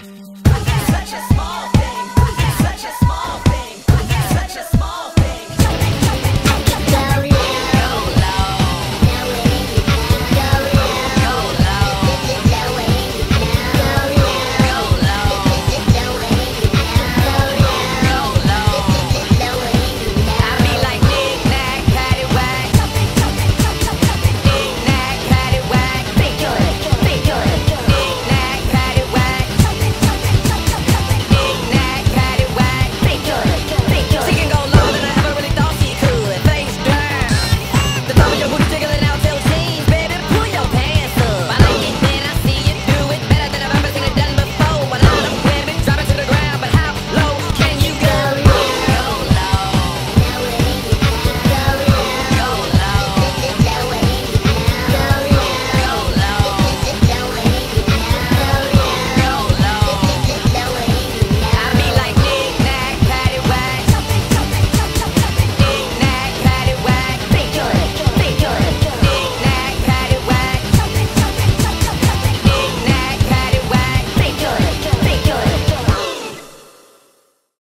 Such a small